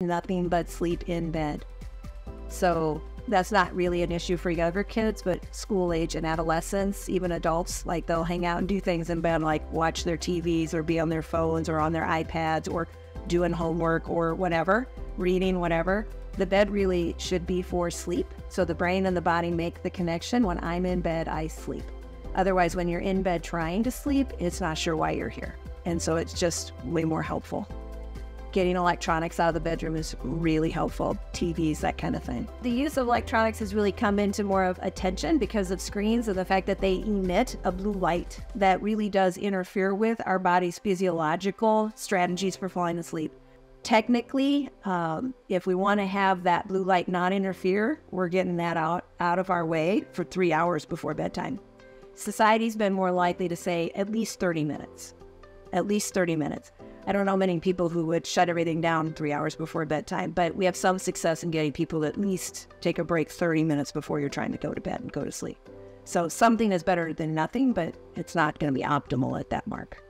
nothing but sleep in bed. So that's not really an issue for younger kids, but school age and adolescents, even adults, like they'll hang out and do things in bed, like watch their TVs or be on their phones or on their iPads or doing homework or whatever, reading, whatever. The bed really should be for sleep. So the brain and the body make the connection. When I'm in bed, I sleep. Otherwise, when you're in bed trying to sleep, it's not sure why you're here. And so it's just way more helpful getting electronics out of the bedroom is really helpful. TVs, that kind of thing. The use of electronics has really come into more of attention because of screens and the fact that they emit a blue light that really does interfere with our body's physiological strategies for falling asleep. Technically, um, if we want to have that blue light not interfere, we're getting that out, out of our way for three hours before bedtime. Society's been more likely to say at least 30 minutes. At least 30 minutes. I don't know many people who would shut everything down three hours before bedtime, but we have some success in getting people to at least take a break 30 minutes before you're trying to go to bed and go to sleep. So something is better than nothing, but it's not going to be optimal at that mark.